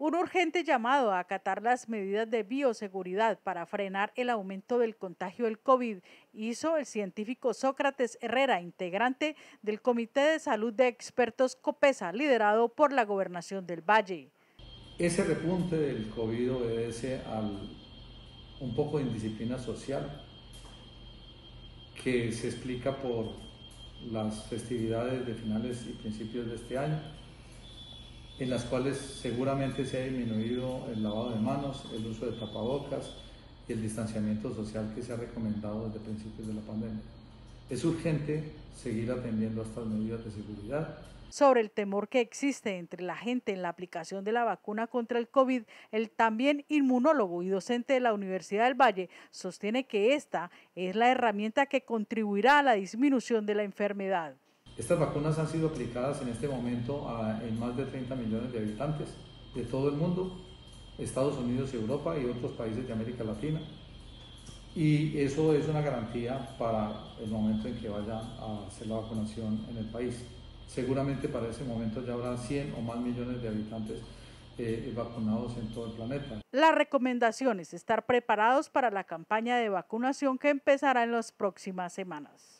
Un urgente llamado a acatar las medidas de bioseguridad para frenar el aumento del contagio del COVID hizo el científico Sócrates Herrera, integrante del Comité de Salud de Expertos COPESA, liderado por la Gobernación del Valle. Ese repunte del COVID obedece al un poco de indisciplina social que se explica por las festividades de finales y principios de este año en las cuales seguramente se ha disminuido el lavado de manos, el uso de tapabocas y el distanciamiento social que se ha recomendado desde principios de la pandemia. Es urgente seguir atendiendo a estas medidas de seguridad. Sobre el temor que existe entre la gente en la aplicación de la vacuna contra el COVID, el también inmunólogo y docente de la Universidad del Valle sostiene que esta es la herramienta que contribuirá a la disminución de la enfermedad. Estas vacunas han sido aplicadas en este momento en más de 30 millones de habitantes de todo el mundo, Estados Unidos, Europa y otros países de América Latina. Y eso es una garantía para el momento en que vaya a hacer la vacunación en el país. Seguramente para ese momento ya habrá 100 o más millones de habitantes eh, vacunados en todo el planeta. La recomendación es estar preparados para la campaña de vacunación que empezará en las próximas semanas.